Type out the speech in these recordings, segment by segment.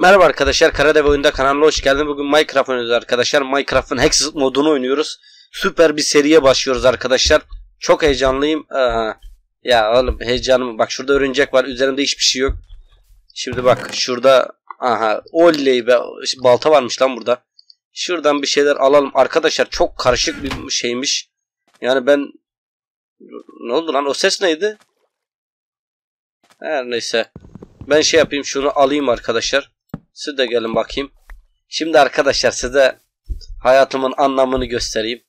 Merhaba arkadaşlar, Karadev Oyunda kanalına hoş geldiniz. Bugün Minecraft oynuyoruz arkadaşlar. Minecraft'ın Hexed modunu oynuyoruz. Süper bir seriye başlıyoruz arkadaşlar. Çok heyecanlıyım. Aha. Ya oğlum heyecanım. Bak şurada örümcek var. Üzerimde hiçbir şey yok. Şimdi bak şurada aha oley be balta varmış lan burada. Şuradan bir şeyler alalım. Arkadaşlar çok karışık bir şeymiş. Yani ben ne oldu lan? O ses neydi? Her neyse. Ben şey yapayım şunu alayım arkadaşlar. Siz de gelin bakayım. Şimdi arkadaşlar size hayatımın anlamını göstereyim.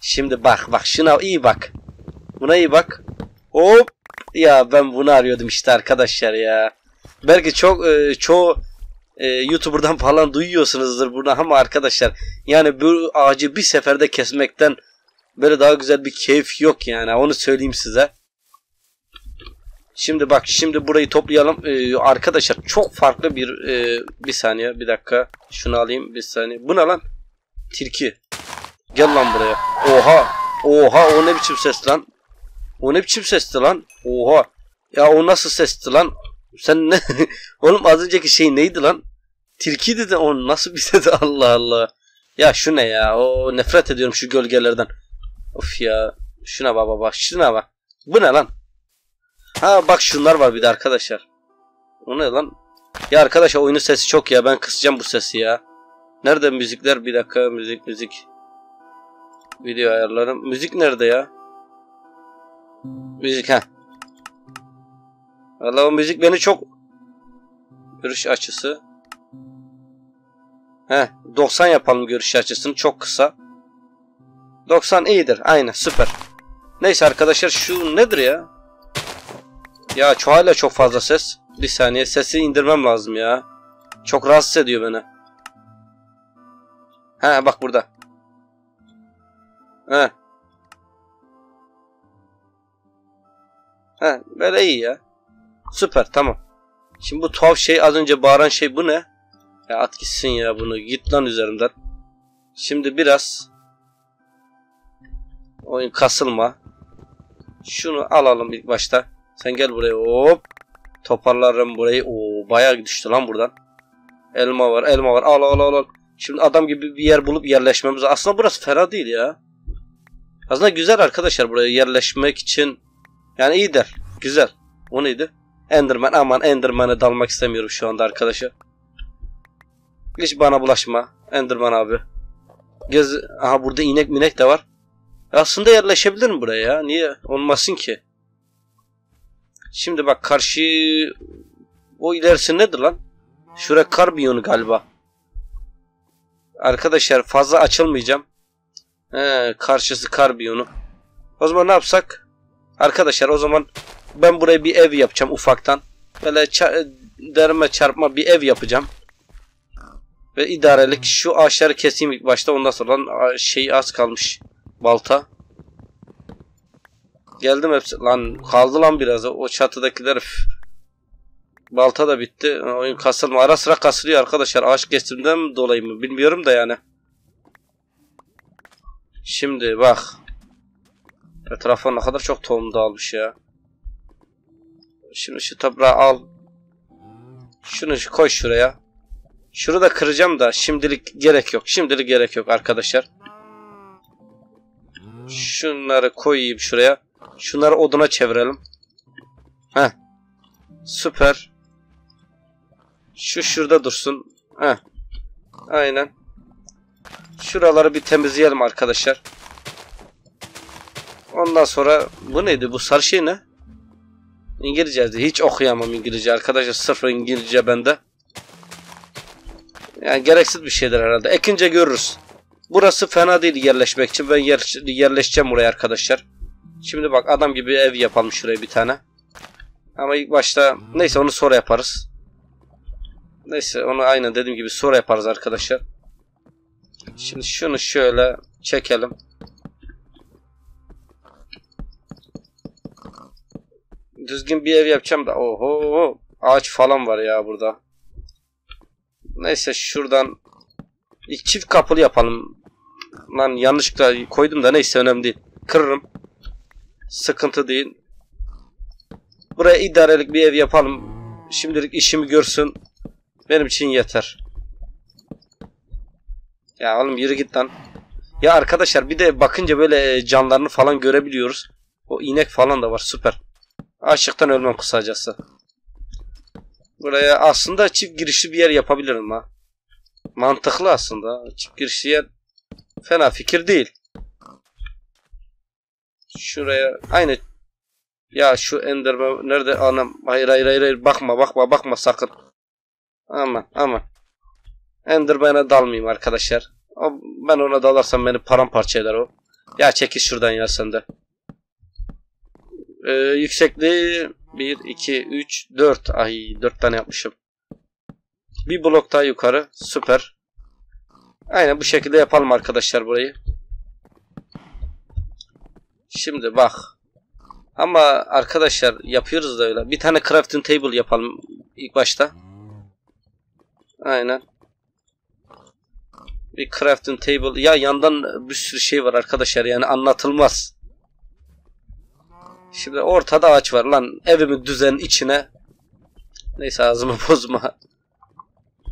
Şimdi bak bak şuna iyi bak. Buna iyi bak. Hop. Ya ben bunu arıyordum işte arkadaşlar ya. Belki çok e, çoğu e, YouTuber'dan falan duyuyorsunuzdur bunu ama arkadaşlar yani bu ağacı bir seferde kesmekten böyle daha güzel bir keyif yok yani onu söyleyeyim size. Şimdi bak şimdi burayı toplayalım. Ee, arkadaşlar çok farklı bir e, bir saniye bir dakika şunu alayım bir saniye. Bu ne lan? Tilki. Gel lan buraya. Oha. Oha o ne biçim ses lan? O ne biçim sesti lan? Oha. Ya o nasıl sesti lan? Sen ne? Oğlum az önceki şey neydi lan? Tilki dedi o nasıl bir sesi Allah Allah. Ya şu ne ya? O nefret ediyorum şu gölgelerden. Of ya. Şuna bak bak şuna bak. Bu ne lan? Ha bak şunlar var bir de arkadaşlar. O ne lan? Ya arkadaşlar oyunun sesi çok ya. Ben kısacağım bu sesi ya. Nerede müzikler? Bir dakika müzik müzik. Video ayarlarım. Müzik nerede ya? Müzik ha. Valla o müzik beni çok görüş açısı. He 90 yapalım görüş açısını çok kısa. 90 iyidir. Aynen süper. Neyse arkadaşlar şu nedir ya? Ya şu hala çok fazla ses. Bir saniye sesi indirmem lazım ya. Çok rahatsız ediyor beni. He bak burada. He. He böyle iyi ya. Süper tamam. Şimdi bu tuhaf şey az önce bağıran şey bu ne? Ya at gitsin ya bunu. Git lan üzerimden. Şimdi biraz oyun kasılma. Şunu alalım ilk başta. Sen gel buraya hop. Toparlarım burayı. Oo bayağı düştü lan buradan. Elma var elma var. Al al al al. Şimdi adam gibi bir yer bulup yerleşmemiz Aslında burası fena değil ya. Aslında güzel arkadaşlar buraya yerleşmek için. Yani iyi der. Güzel. O neydi? Enderman. Aman Enderman'e dalmak istemiyorum şu anda arkadaşlar. Hiç bana bulaşma. Enderman abi. Gez Aha burada inek minek de var. Aslında yerleşebilir mi buraya ya? Niye olmasın ki? Şimdi bak karşı o ilerisi nedir lan? Şuraya kar biyonu galiba. Arkadaşlar fazla açılmayacağım. He, karşısı kar biyonu. O zaman ne yapsak? Arkadaşlar o zaman ben buraya bir ev yapacağım ufaktan. Böyle derme çarpma bir ev yapacağım. Ve idarelik şu ağaçları keseyim ilk başta ondan sonra şey az kalmış. Balta. Geldim hepsi. Lan kaldı lan biraz. O çatıdakiler. Üf. Balta da bitti. Oyun kasılma. Ara sıra kasılıyor arkadaşlar. Ağaç kestimden dolayı mı? Bilmiyorum da yani. Şimdi bak. Etrafa ne kadar çok tohum dağılmış ya. Şimdi şu toprağı al. Şunu koy şuraya. Şunu da kıracağım da şimdilik gerek yok. Şimdilik gerek yok arkadaşlar. Şunları koyayım şuraya. Şunları oduna çevirelim. Heh. Süper. Şu şurada dursun. Heh. Aynen. Şuraları bir temizleyelim arkadaşlar. Ondan sonra bu neydi? Bu sarı şey ne? İngilizce. Hiç okuyamam İngilizce arkadaşlar. Sıfır İngilizce bende. Yani gereksiz bir şeydir herhalde. Ekince görürüz. Burası fena değil yerleşmek için. Ben yer, yerleşeceğim buraya arkadaşlar. Şimdi bak adam gibi ev yapalım şuraya bir tane. Ama ilk başta neyse onu sonra yaparız. Neyse onu aynen dediğim gibi sonra yaparız arkadaşlar. Şimdi şunu şöyle çekelim. Düzgün bir ev yapacağım da oho ağaç falan var ya burada. Neyse şuradan çift kapılı yapalım. Lan yanlışlıkla koydum da neyse önemli değil. Kırırım. Sıkıntı değil. Buraya idarelik bir ev yapalım. Şimdilik işimi görsün. Benim için yeter. Ya oğlum yürü git lan. Ya arkadaşlar bir de bakınca böyle e, canlarını falan görebiliyoruz. O inek falan da var süper. Açlıktan ölmem kısacası. Buraya aslında çift girişli bir yer yapabilirim ha. Mantıklı aslında. Çift girişli yer fena fikir değil. Şuraya aynı ya şu Enderman nerede anam hayır hayır hayır, hayır. bakma bakma bakma sakın. Aman aman. Enderman'a dalmayayım arkadaşlar. O, ben ona dalarsam beni paramparça eder o. Ya çekil şuradan ya sen. Ee, yüksekliği 1, 2, 3, 4. Ay 4 tane yapmışım. Bir blok daha yukarı. Süper. Aynen bu şekilde yapalım arkadaşlar burayı. Şimdi bak. Ama arkadaşlar yapıyoruz da öyle. Bir tane crafting table yapalım ilk başta. Aynen. Bir crafting table. Ya yandan bir sürü şey var arkadaşlar yani anlatılmaz. Şimdi ortada ağaç var lan. Evimin düzen içine. Neyse ağzımı bozma.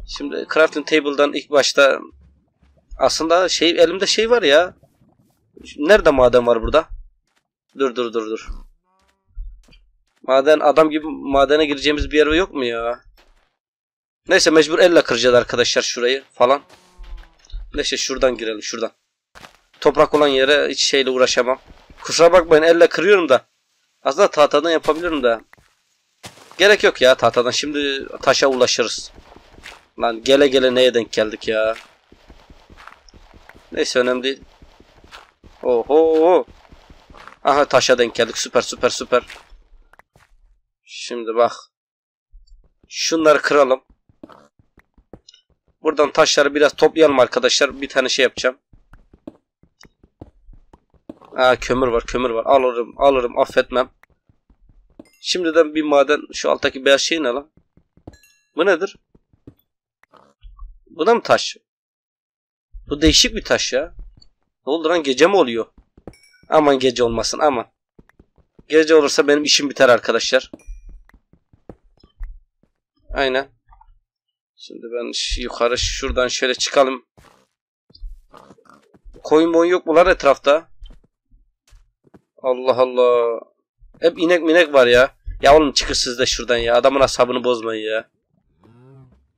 Şimdi crafting table'dan ilk başta aslında şey elimde şey var ya. Nerede maden var burada? Dur dur dur dur. Maden adam gibi madene gireceğimiz bir yer yok mu ya? Neyse mecbur elle kıracağız arkadaşlar şurayı falan. Neyse şuradan girelim şuradan. Toprak olan yere hiç şeyle uğraşamam. Kusura bakmayın elle kırıyorum da. Aslında tahtadan yapabilirim de. Gerek yok ya tahtadan. Şimdi taşa ulaşırız. Lan gele gele neye denk geldik ya. Neyse önemli değil. Oho. Aha taşa denk geldik. Süper süper süper. Şimdi bak. Şunları kıralım. Buradan taşları biraz toplayalım arkadaşlar. Bir tane şey yapacağım. Aa kömür var kömür var. Alırım alırım affetmem. Şimdiden bir maden şu alttaki beyaz şey ne lan? Bu nedir? Bu da mı taş? Bu değişik bir taş ya. Ne oldu lan gece mi oluyor? Aman gece olmasın aman. Gece olursa benim işim biter arkadaşlar. Aynen. Şimdi ben yukarı şuradan şöyle çıkalım. Koyun boyun yok mu lan etrafta? Allah Allah. Hep inek minek var ya. Ya oğlum çıkın siz de şuradan ya. Adamın asabını bozmayın ya.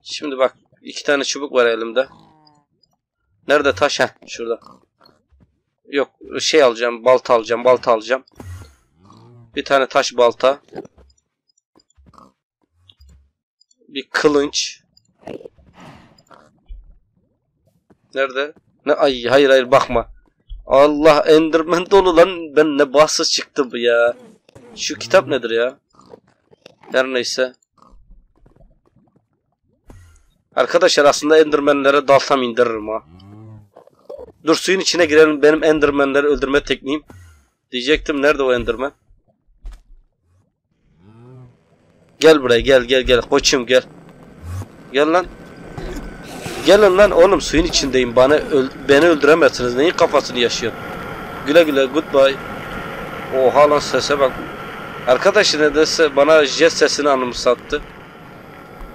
Şimdi bak. iki tane çubuk var elimde. Nerede taş? Heh, şurada. Yok şey alacağım. Balta alacağım. Balta alacağım. Bir tane taş balta. Bir kılınç. Nerede? Ne ay hayır hayır bakma. Allah Enderman dolu lan. Ben ne bahtsız çıktı bu ya. Şu kitap nedir ya? Her neyse. Arkadaşlar aslında Enderman'lere dalsam indiririm ha. Dur suyun içine girelim. Benim Enderman'leri öldürme tekniğim. Diyecektim nerede o Enderman? Gel buraya gel gel gel. Koçum gel. Gel lan. Gelin lan oğlum suyun içindeyim. Bana öl beni öldüremezsiniz. Neyin kafasını yaşıyor? Güle güle goodbye. Oha lan sese bak. Arkadaş nedense bana jet sesini anımsattı.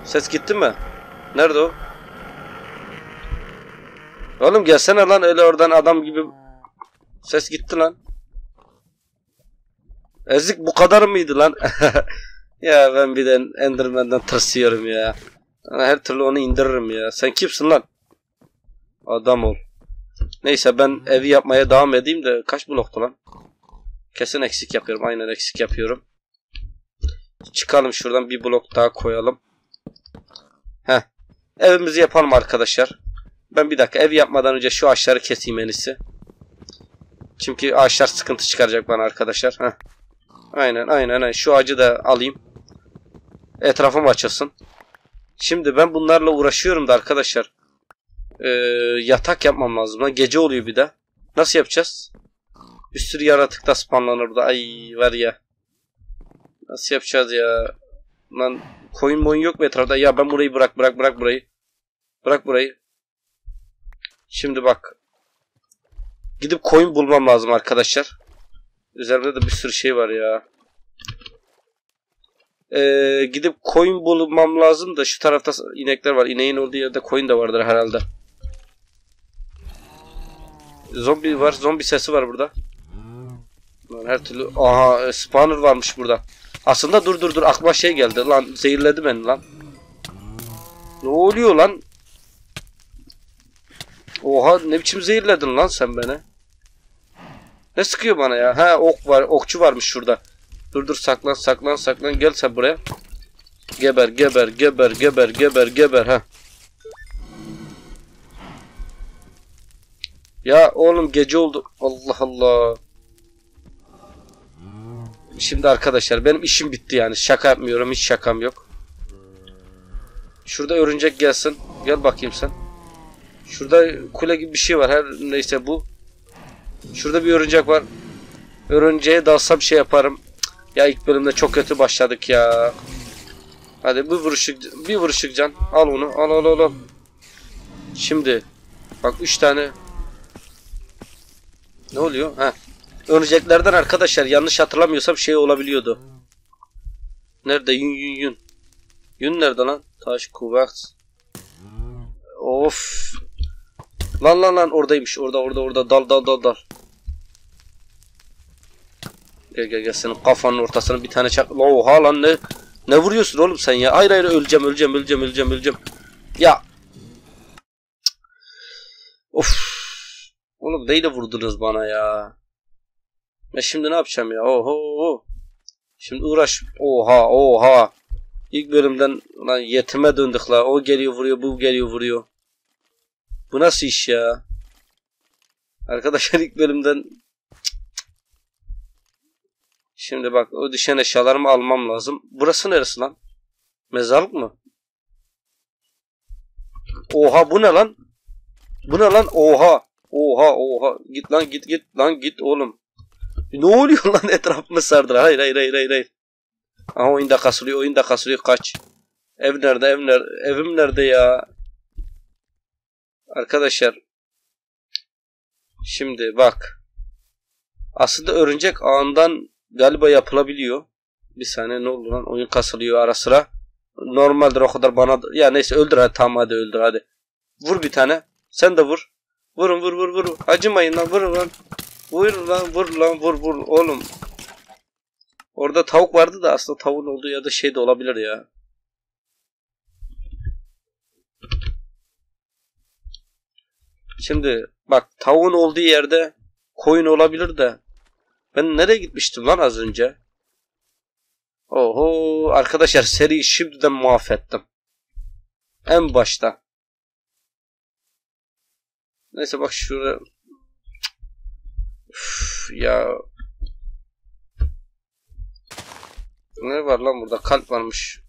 Ses gitti mi? Nerede o? Oğlum gelsene lan öyle oradan adam gibi. Ses gitti lan. Ezik bu kadar mıydı lan? ya ben bir de Enderman'dan tırsıyorum ya. Her türlü onu indiririm ya. Sen kimsin lan? Adam ol. Neyse ben evi yapmaya devam edeyim de kaç bloktu lan? Kesin eksik yapıyorum. Aynen eksik yapıyorum. Çıkalım şuradan bir blok daha koyalım. Heh. Evimizi yapalım arkadaşlar. Ben bir dakika ev yapmadan önce şu ağaçları keseyim en iyisi. Çünkü ağaçlar sıkıntı çıkaracak bana arkadaşlar. Heh. Aynen aynen aynen. Şu ağacı da alayım. Etrafım açılsın. Şimdi ben bunlarla uğraşıyorum da arkadaşlar. Ee, yatak yapmam lazım. Lan gece oluyor bir de. Nasıl yapacağız? Bir sürü yaratık da spawnlanır burada. Ay var ya. Nasıl yapacağız ya? Lan koyun boyun yok mu etrafta? Ya ben burayı bırak bırak bırak burayı. Bırak burayı. Şimdi bak. Gidip koyun bulmam lazım arkadaşlar. Üzerimde de bir sürü şey var ya. Ee, gidip koyun bulmam lazım da şu tarafta inekler var. İneğin olduğu yerde koyun da vardır herhalde. Zombi var. Zombi sesi var burada. Lan her türlü... Aha spawner varmış burada. Aslında dur dur dur aklıma şey geldi. Lan zehirledi beni lan. Ne oluyor lan? Oha ne biçim zehirledin lan sen beni? Ne sıkıyor bana ya? Ha ok var. Okçu varmış şurada. Dur dur saklan saklan saklan. Gel sen buraya. Geber geber geber geber geber geber ha. Ya oğlum gece oldu. Allah Allah. Şimdi arkadaşlar benim işim bitti yani. Şaka yapmıyorum. Hiç şakam yok. Şurada örümcek gelsin. Gel bakayım sen. Şurada kule gibi bir şey var. Her neyse bu. Şurada bir örümcek var. Örümceğe dalsam şey yaparım. Ya ilk bölümde çok kötü başladık ya. Hadi bir vuruşuk bir vuruşuk can. Al onu. Al al al al. Şimdi bak 3 tane ne oluyor? Ha. Örümceklerden arkadaşlar yanlış hatırlamıyorsam şey olabiliyordu. Nerede? Yün yün yün. Yün nerede lan? Taş kuvvet. Of. Lan lan lan oradaymış. Orada orada orada dal dal dal dal. Gel gel gel senin kafanın ortasına bir tane çak. Oha lan ne ne vuruyorsun oğlum sen ya? Hayır hayır öleceğim öleceğim öleceğim öleceğim öleceğim. Ya. Of. Oğlum neyle vurdunuz bana ya? Ya şimdi ne yapacağım ya? Oho. Şimdi uğraş. Oha oha. İlk bölümden lan yetime döndük la. O geliyor vuruyor, bu geliyor vuruyor. Bu nasıl iş ya? Arkadaşlar ilk bölümden Şimdi bak o düşen eşyalarımı almam lazım. Burası neresi lan? Mezarlık mı? Oha bu ne lan? Bu ne lan? Oha. Oha oha. Git lan git git lan git oğlum. Ne oluyor lan etrafımı sardır. Hayır hayır hayır hayır hayır. Aha oyun da kasılıyor oyun da kasılıyor kaç. Ev nerede ev nerede evim nerede ya? Arkadaşlar. Şimdi bak. Aslında örümcek ağından galiba yapılabiliyor. Bir saniye ne oldu lan oyun kasılıyor ara sıra. Normaldir o kadar bana ya neyse öldür hadi tamam hadi öldür hadi. Vur bir tane. Sen de vur. Vurun vur vur vur. Acımayın lan vurun lan. Vur lan vur lan vur vur oğlum. Orada tavuk vardı da aslında tavuğun olduğu ya da şey de olabilir ya. Şimdi bak tavuğun olduğu yerde koyun olabilir de ben nereye gitmiştim lan az önce? Oho arkadaşlar seriyi şimdiden mahvettim. En başta. Neyse bak şuraya. Üf, ya. Ne var lan burada? Kalp varmış.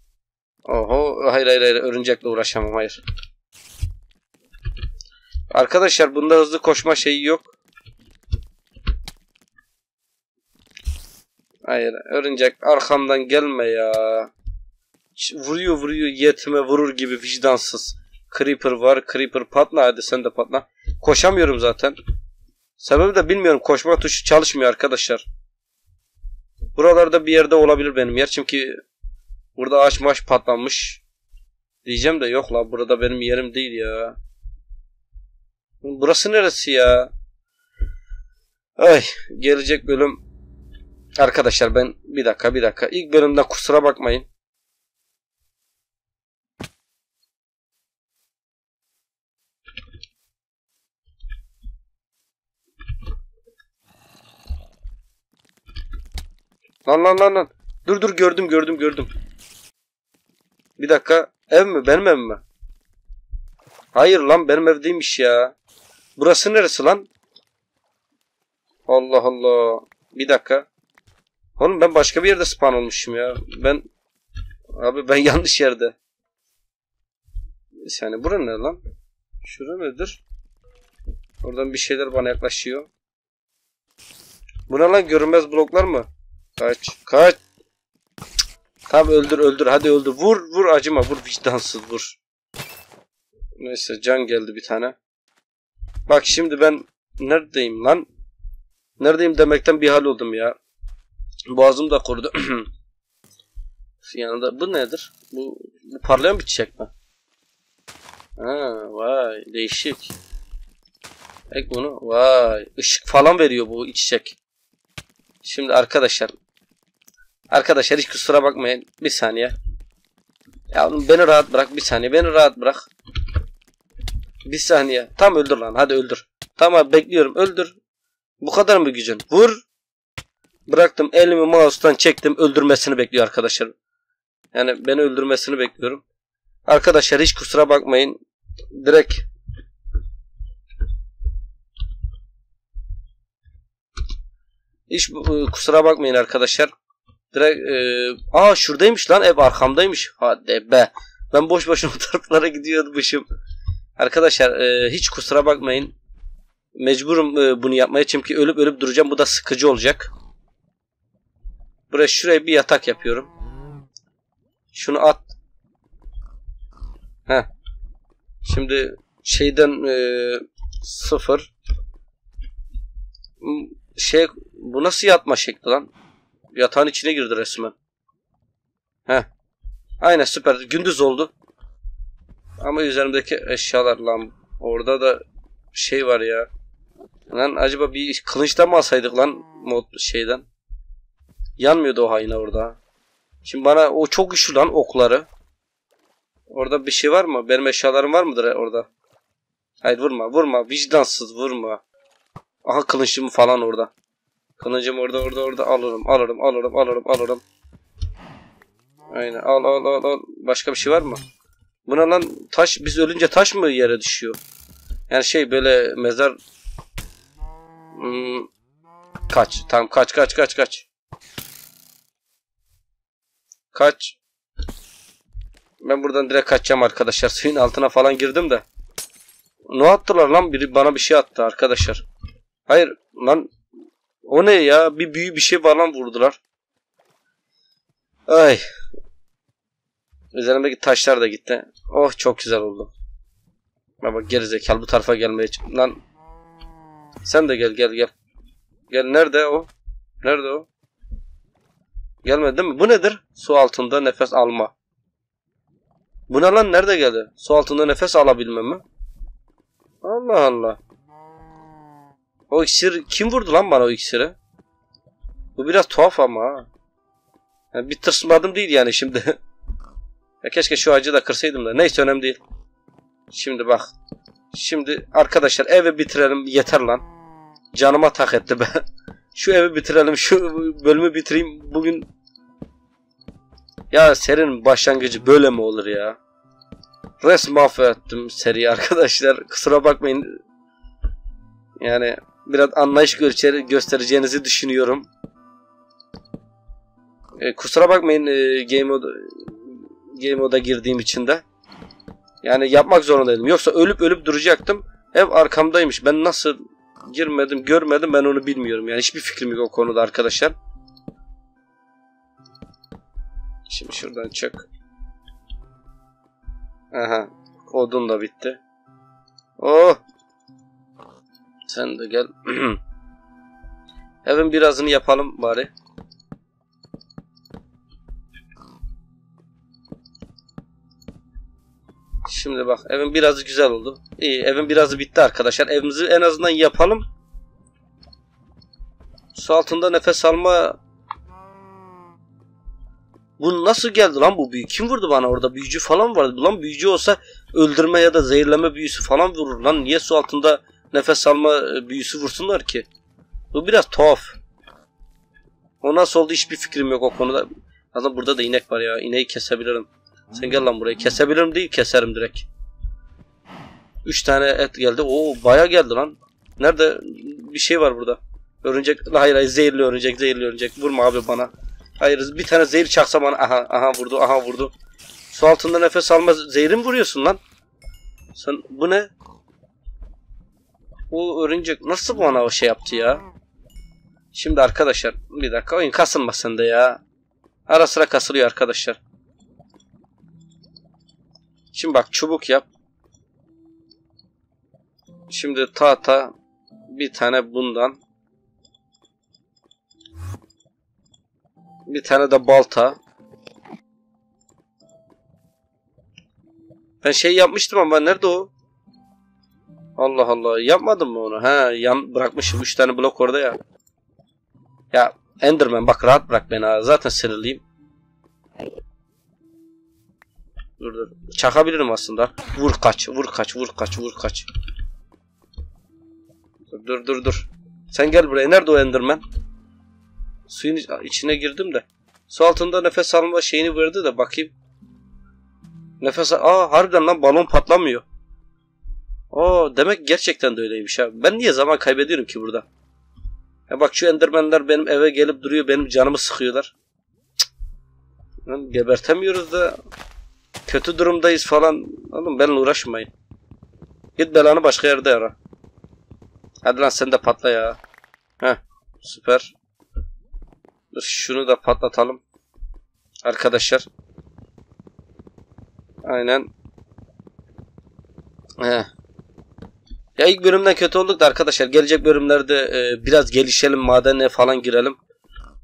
Oho. Hayır hayır hayır. Örümcekle uğraşamam. Hayır. Arkadaşlar bunda hızlı koşma şeyi yok. Hayır. Örümcek arkamdan gelme ya. Vuruyor vuruyor yetime vurur gibi vicdansız. Creeper var. Creeper patla hadi sen de patla. Koşamıyorum zaten. Sebebi de bilmiyorum. Koşma tuşu çalışmıyor arkadaşlar. Buralarda bir yerde olabilir benim yer. Çünkü burada ağaç maç patlamış. Diyeceğim de yok la. Burada benim yerim değil ya. Burası neresi ya? Ay gelecek bölüm Arkadaşlar ben bir dakika bir dakika. İlk bölümde kusura bakmayın. Lan lan lan lan. Dur dur gördüm gördüm gördüm. Bir dakika. Ev mi? Benim evim mi? Hayır lan benim ev değilmiş ya. Burası neresi lan? Allah Allah. Bir dakika. Oğlum ben başka bir yerde spawn olmuşum ya. Ben abi ben yanlış yerde. Yani bura ne lan? Şura nedir? Oradan bir şeyler bana yaklaşıyor. Bu ne lan görünmez bloklar mı? Kaç. Kaç. Tamam öldür öldür hadi öldür. Vur vur acıma vur vicdansız vur. Neyse can geldi bir tane. Bak şimdi ben neredeyim lan? Neredeyim demekten bir hal oldum ya. Boğazım da kurudu. Yanında bu nedir? Bu, bu parlayan bir çiçek mi? Ha, vay değişik. Ek bunu. Vay ışık falan veriyor bu çiçek. Şimdi arkadaşlar. Arkadaşlar hiç kusura bakmayın. Bir saniye. Ya beni rahat bırak bir saniye. Beni rahat bırak. Bir saniye. Tam öldür lan. Hadi öldür. Tamam bekliyorum. Öldür. Bu kadar mı gücün? Vur. Bıraktım. Elimi mouse'tan çektim. Öldürmesini bekliyor arkadaşlar. Yani beni öldürmesini bekliyorum. Arkadaşlar hiç kusura bakmayın. Direkt Hiç e, kusura bakmayın arkadaşlar. Direkt e, aa şuradaymış lan ev arkamdaymış. Hadi be. Ben boş boşuna o taraflara gidiyordmuşum. Arkadaşlar e, hiç kusura bakmayın. Mecburum e, bunu yapmaya çünkü ölüp ölüp duracağım. Bu da sıkıcı olacak. Buraya şuraya bir yatak yapıyorum. Şunu at. Heh. Şimdi şeyden e, sıfır şey bu nasıl yatma şekli lan? Yatağın içine girdi resmen. Heh. Aynen süper. Gündüz oldu. Ama üzerimdeki eşyalar lan orada da şey var ya. Lan acaba bir kılıçtan mı alsaydık lan mod şeyden? Yanmıyordu o hayına orada. Şimdi bana o çok güçlü lan okları. Orada bir şey var mı? Benim eşyalarım var mıdır orada? Hayır vurma vurma vicdansız vurma. Aha kılıcım falan orada. Kılıcım orada orada orada alırım alırım alırım alırım alırım. Aynen al al al al. Başka bir şey var mı? Buna lan taş biz ölünce taş mı yere düşüyor? Yani şey böyle mezar hmm, kaç tam kaç kaç kaç kaç. Kaç. Ben buradan direkt kaçacağım arkadaşlar. Suyun altına falan girdim de. Ne attılar lan? Biri bana bir şey attı arkadaşlar. Hayır lan. O ne ya? Bir büyü bir şey falan vurdular. Ay. Üzerimdeki taşlar da gitti oh çok güzel oldu Baba gerizekalı bu tarafa gelmeye Lan sen de gel gel gel. Gel nerede o? Nerede o? Gelmedi değil mi? Bu nedir? Su altında nefes alma. Bu ne lan nerede geldi? Su altında nefes alabilme mi? Allah Allah. O iksir kim vurdu lan bana o iksiri? Bu biraz tuhaf ama ha. Yani bir tırsmadım değil yani şimdi. ya keşke şu ağacı da kırsaydım da. Neyse önemli değil. Şimdi bak. Şimdi arkadaşlar evi bitirelim yeter lan. Canıma tak etti be. Şu evi bitirelim şu bölümü bitireyim bugün. Ya serinin başlangıcı böyle mi olur ya? Res mahvettim seri arkadaşlar. Kusura bakmayın. Yani biraz anlayış göstereceğinizi düşünüyorum. E, kusura bakmayın e, game game moda girdiğim için de. Yani yapmak zorundaydım. Yoksa ölüp ölüp duracaktım. Ev arkamdaymış. Ben nasıl girmedim, görmedim ben onu bilmiyorum. Yani hiçbir fikrim yok o konuda arkadaşlar. Şimdi şuradan çık. Aha. Odun da bitti. Oh. Sen de gel. Evin birazını yapalım bari. Şimdi bak evin birazı güzel oldu. İyi evin birazı bitti arkadaşlar. Evimizi en azından yapalım. Su altında nefes alma bu nasıl geldi lan bu büyü? Kim vurdu bana orada? Büyücü falan vardı. Lan büyücü olsa öldürme ya da zehirleme büyüsü falan vurur lan. Niye su altında nefes alma e, büyüsü vursunlar ki? Bu biraz tuhaf. O nasıl oldu hiçbir fikrim yok o konuda. Adam burada da inek var ya. İneği kesebilirim. Sen gel lan buraya. Kesebilirim değil keserim direkt. Üç tane et geldi. Oo baya geldi lan. Nerede? Bir şey var burada. Örümcek. Hayır hayır zehirli örümcek zehirli örümcek. Vurma abi bana. Hayır bir tane zehir çaksa bana. Aha aha vurdu aha vurdu. Su altında nefes alma zehri mi vuruyorsun lan? Sen bu ne? O örümcek nasıl bana o şey yaptı ya? Şimdi arkadaşlar bir dakika oyun kasılmasın da ya. Ara sıra kasılıyor arkadaşlar. Şimdi bak çubuk yap. Şimdi tahta bir tane bundan. Bir tane de balta. Ben şey yapmıştım ama nerede o? Allah Allah yapmadım mı onu? Ha yan bırakmışım 3 tane blok orada ya. Ya Enderman bak rahat bırak beni ha. Zaten sinirliyim. Dur dur. Çakabilirim aslında. Vur kaç, vur kaç, vur kaç, vur kaç. Dur dur dur. dur. Sen gel buraya. Nerede o Enderman? Suyun iç- içine girdim de. Su altında nefes alma şeyini verdi de bakayım. Nefes al. Aa harbiden lan balon patlamıyor. Aa demek gerçekten de öyleymiş ha. Ben niye zaman kaybediyorum ki burada? Ya bak şu endermenler benim eve gelip duruyor. Benim canımı sıkıyorlar. Cık. Lan gebertemiyoruz da kötü durumdayız falan. Oğlum benimle uğraşmayın. Git belanı başka yerde ara. Hadi lan sen de patla ya. Heh süper. Dur şunu da patlatalım. Arkadaşlar. Aynen. Heh. Ya ilk bölümden kötü olduk da arkadaşlar gelecek bölümlerde e, biraz gelişelim madene falan girelim.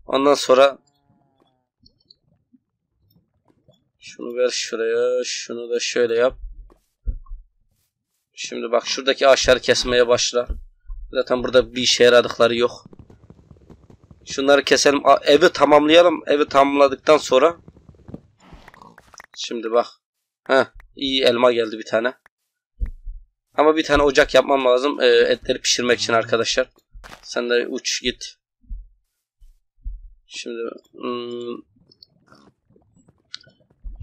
Ondan sonra şunu ver şuraya şunu da şöyle yap. Şimdi bak şuradaki ağaçları kesmeye başla. Zaten burada bir işe yaradıkları yok. Şunları keselim. Evi tamamlayalım. Evi tamamladıktan sonra Şimdi bak. Heh, iyi elma geldi bir tane. Ama bir tane ocak yapmam lazım. e, etleri pişirmek için arkadaşlar. Sen de uç git. Şimdi hmm,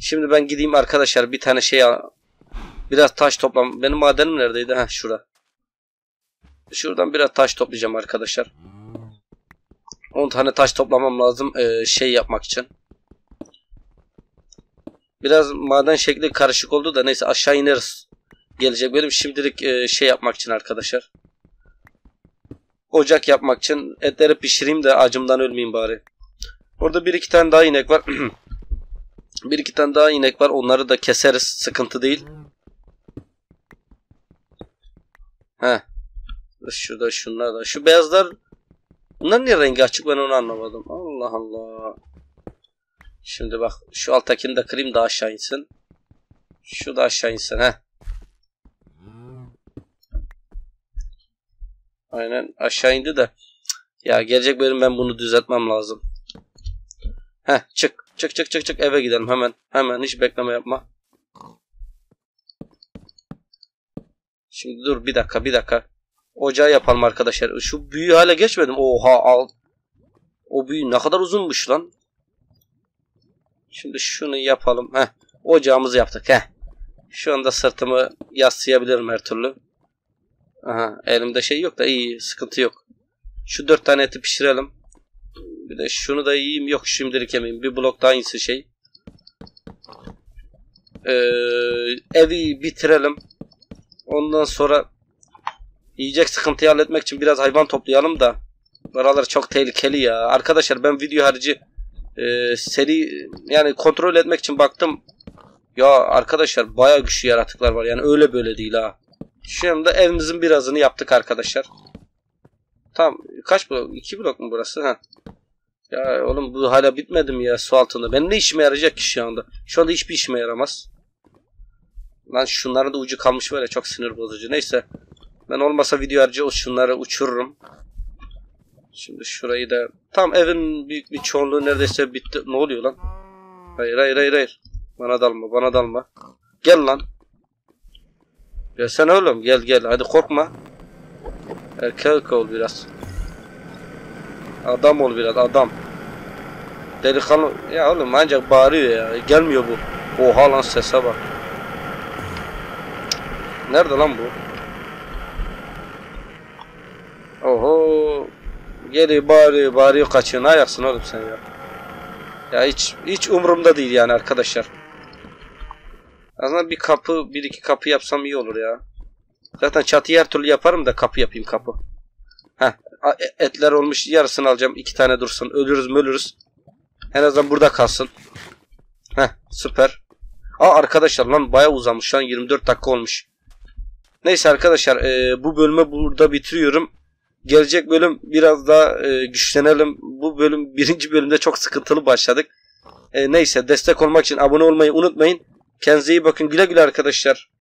Şimdi ben gideyim arkadaşlar bir tane şey. Biraz taş toplam. Benim madenim neredeydi? Ha şurada. Şuradan biraz taş toplayacağım arkadaşlar. 10 tane taş toplamam lazım e, şey yapmak için. Biraz maden şekli karışık oldu da neyse aşağı ineriz. Gelecek benim şimdilik e, şey yapmak için arkadaşlar. Ocak yapmak için etleri pişireyim de acımdan ölmeyeyim bari. Orada bir iki tane daha inek var. bir iki tane daha inek var. Onları da keseriz. Sıkıntı değil. He. Şurada şunlar da. Şu beyazlar Bunlar niye rengi açık ben onu anlamadım. Allah Allah. Şimdi bak şu alttakini de kırayım da aşağı insin. Şu da aşağı insin he. Aynen aşağı indi de. Ya gelecek bölüm ben bunu düzeltmem lazım. He çık. Çık çık çık çık eve gidelim hemen. Hemen hiç bekleme yapma. Şimdi dur bir dakika bir dakika. Ocağı yapalım arkadaşlar. Şu büyü hale geçmedim. Oha al. O büyü ne kadar uzunmuş lan. Şimdi şunu yapalım. Heh. Ocağımızı yaptık. Heh. Şu anda sırtımı yaslayabilirim her türlü. Aha, elimde şey yok da iyi sıkıntı yok. Şu dört tane eti pişirelim. Bir de şunu da yiyeyim. Yok şimdilik yemeyeyim. Bir blok daha iyisi şey. Ee, evi bitirelim. Ondan sonra yiyecek sıkıntıyı halletmek için biraz hayvan toplayalım da. Buralar çok tehlikeli ya. Arkadaşlar ben video harici e, seri yani kontrol etmek için baktım. Ya arkadaşlar baya güçlü yaratıklar var. Yani öyle böyle değil ha. Şu anda evimizin birazını yaptık arkadaşlar. Tamam. Kaç blok? İki blok mu burası? Ha. Ya oğlum bu hala bitmedi mi ya su altında? Benim ne işime yarayacak ki şu anda? Şu anda hiçbir işime yaramaz. Lan şunların da ucu kalmış böyle çok sinir bozucu. Neyse. Ben olmasa video harcı şunları uçururum. Şimdi şurayı da tam evin büyük bir çoğunluğu neredeyse bitti. Ne oluyor lan? Hayır hayır hayır hayır. Bana dalma bana dalma. Gel lan. Gel sen oğlum gel gel hadi korkma. Erkek ol biraz. Adam ol biraz adam. Delikanlı ya oğlum ancak bağırıyor ya. Gelmiyor bu. Oha lan sese bak. Nerede lan bu? Oho. Geliyor bağırıyor bağırıyor kaçıyor. Ne ayaksın oğlum sen ya? Ya hiç hiç umurumda değil yani arkadaşlar. Aslında bir kapı bir iki kapı yapsam iyi olur ya. Zaten çatıyı her türlü yaparım da kapı yapayım kapı. A- etler olmuş yarısını alacağım. iki tane dursun. Ölürüz mü ölürüz. En azından burada kalsın. Heh süper. Aa arkadaşlar lan baya uzamış lan 24 dakika olmuş. Neyse arkadaşlar e, bu bölümü burada bitiriyorum. Gelecek bölüm biraz daha e, güçlenelim. Bu bölüm birinci bölümde çok sıkıntılı başladık. E, neyse destek olmak için abone olmayı unutmayın. Kendinize iyi bakın. Güle güle arkadaşlar.